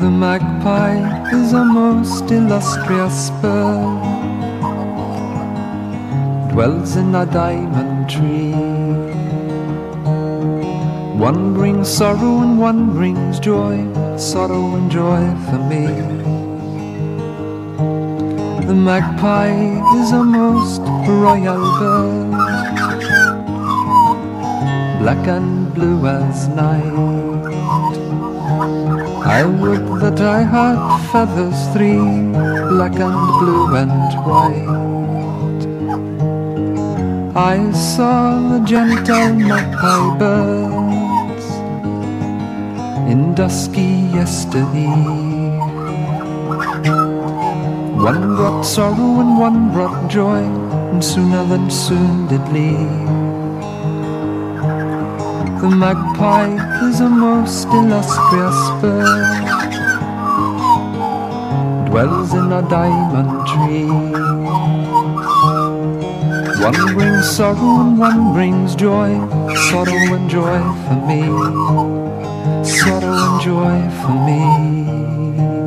The magpie is a most illustrious bird, dwells in a diamond tree. One brings sorrow and one brings joy, sorrow and joy for me. The magpie is a most royal bird, black and blue as night. I would that I had feathers three, black and blue and white. I saw the gentle magpie birds in dusky yesterday. One brought sorrow and one brought joy, and sooner than soon did leave. The magpie is a most illustrious bird, dwells in a diamond tree. One brings sorrow and one brings joy, sorrow and joy for me, sorrow and joy for me.